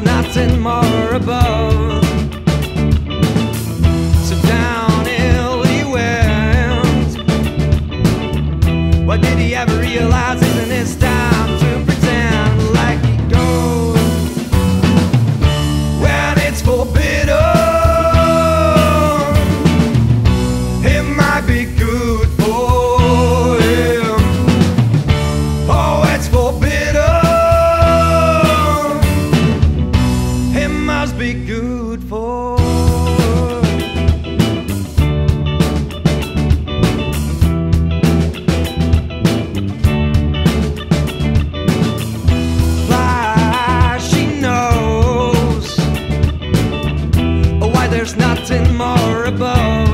nothing more above. So downhill he went. What did he ever realize? Isn't his time? Be good for. Why she knows why there's nothing more above.